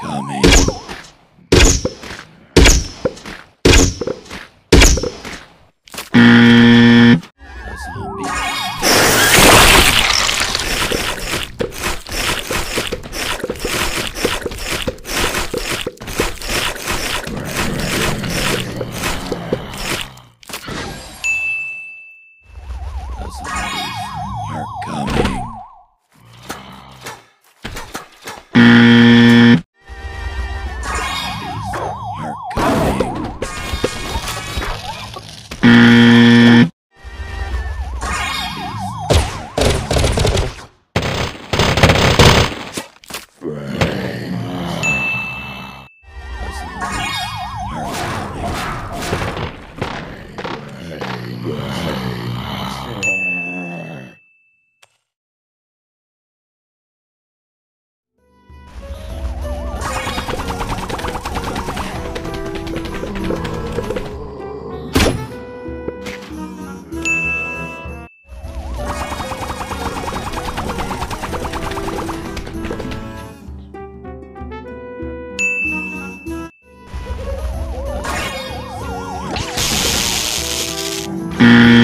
coming. Mm-hmm.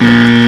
Mm-hmm.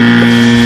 Yummy.